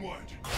onward!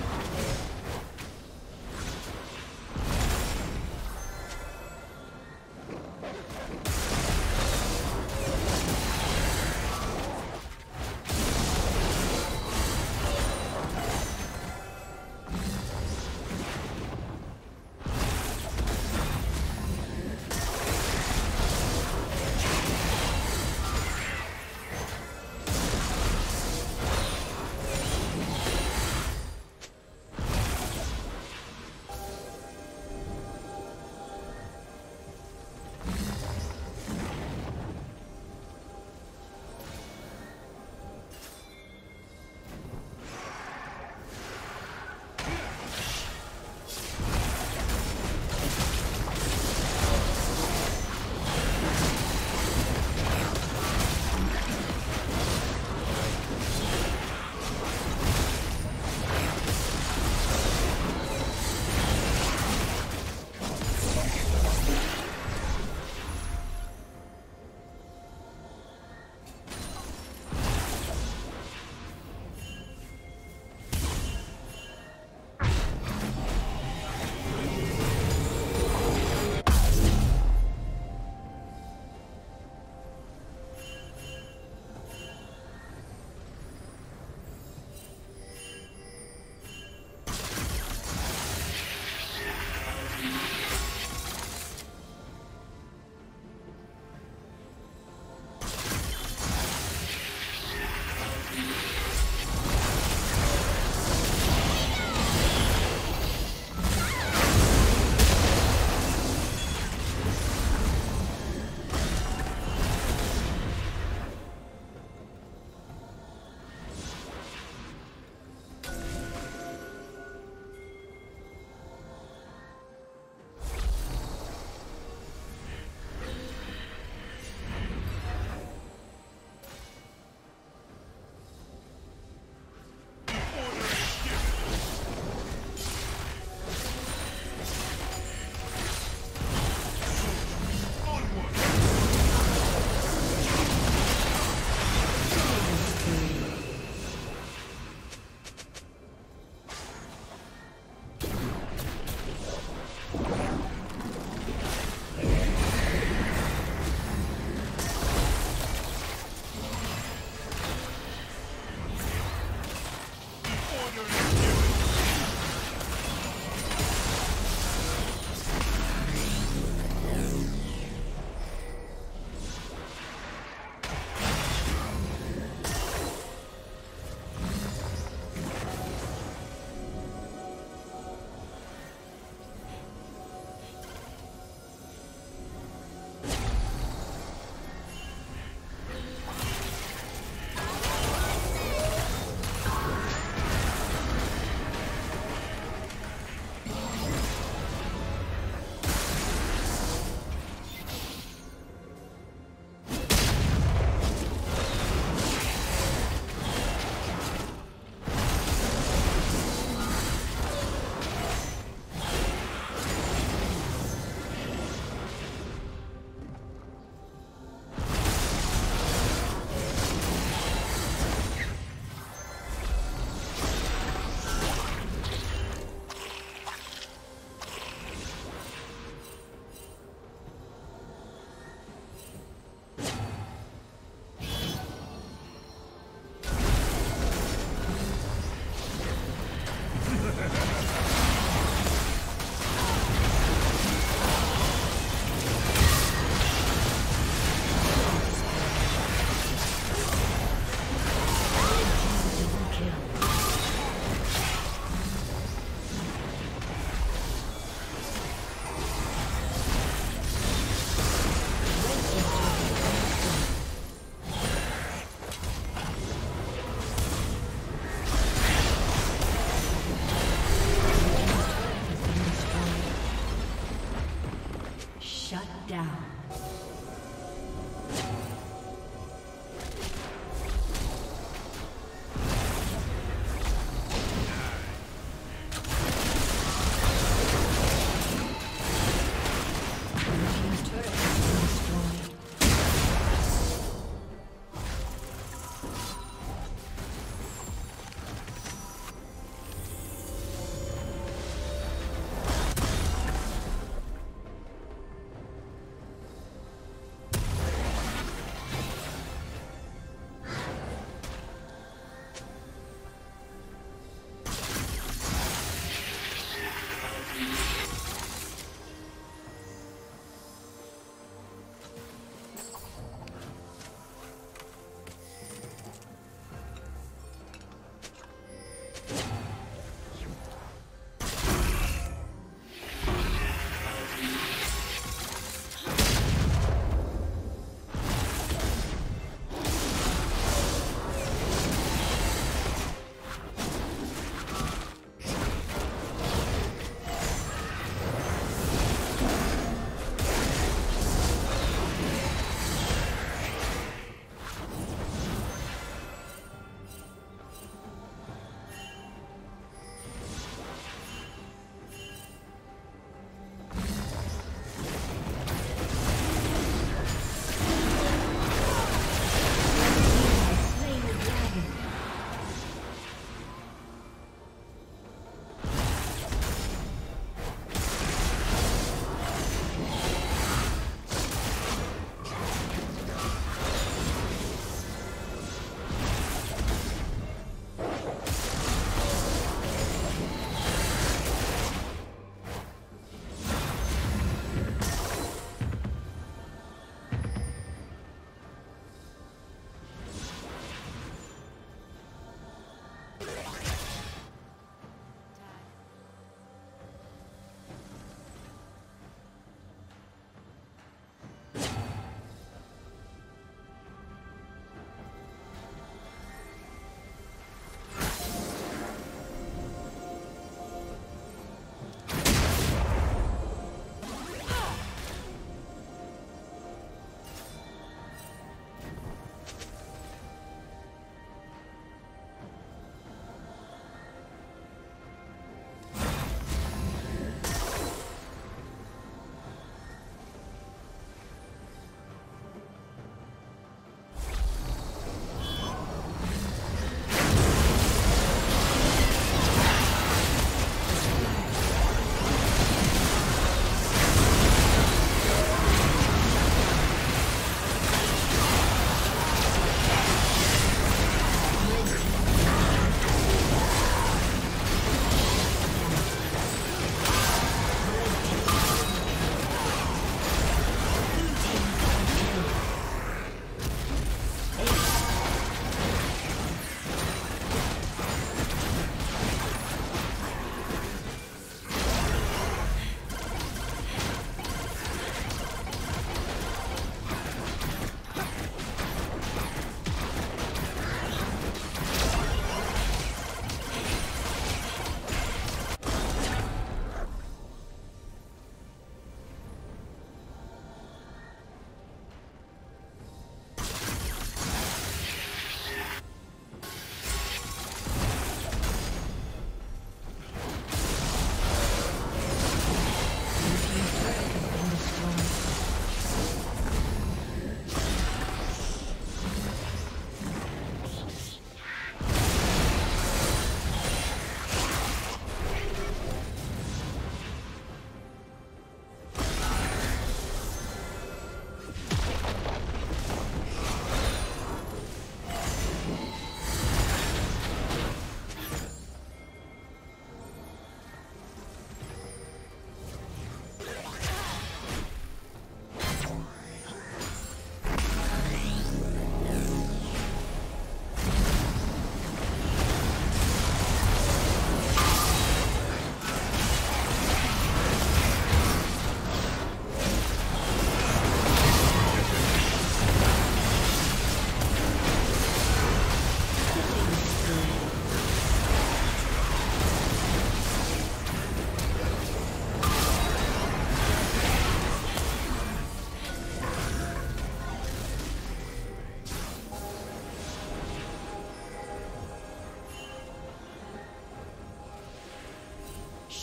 Down.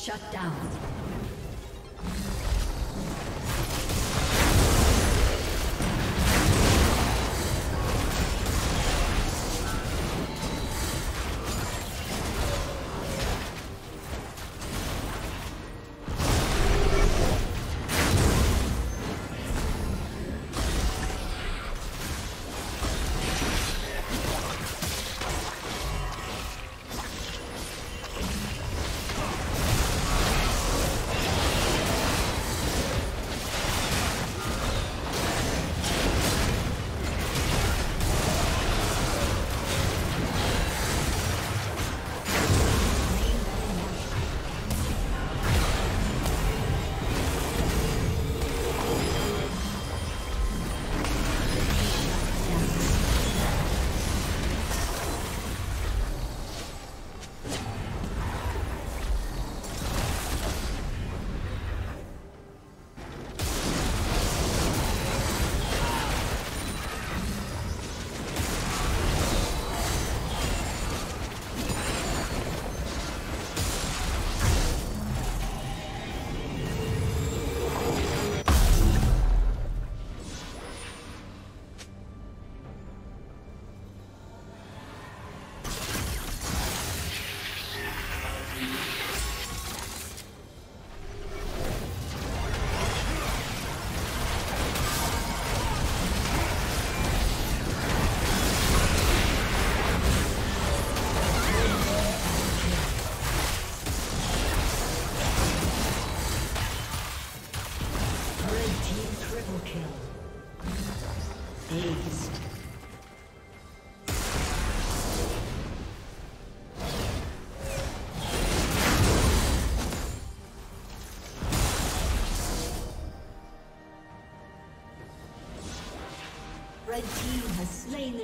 Shut down.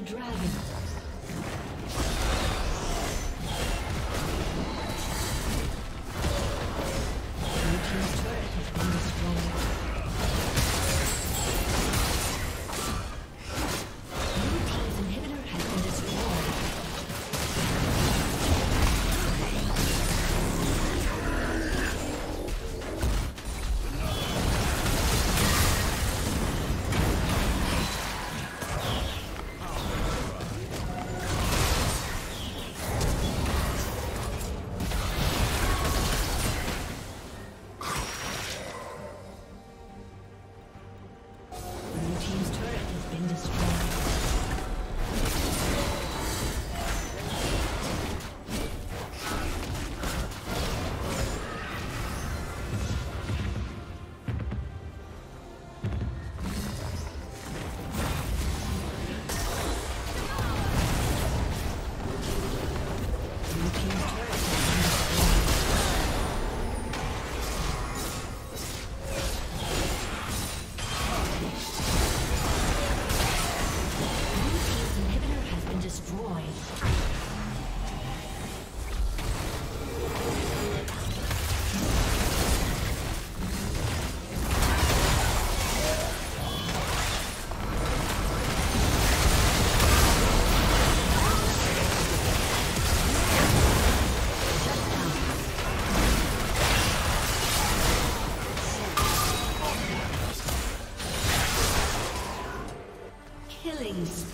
Slain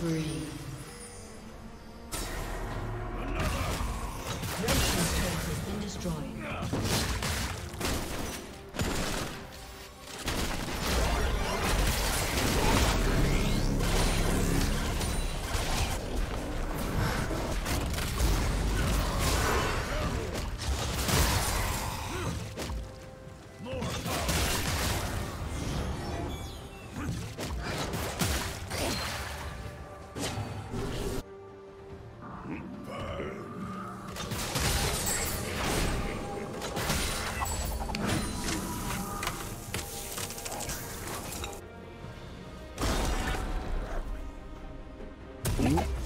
the Mm-hmm.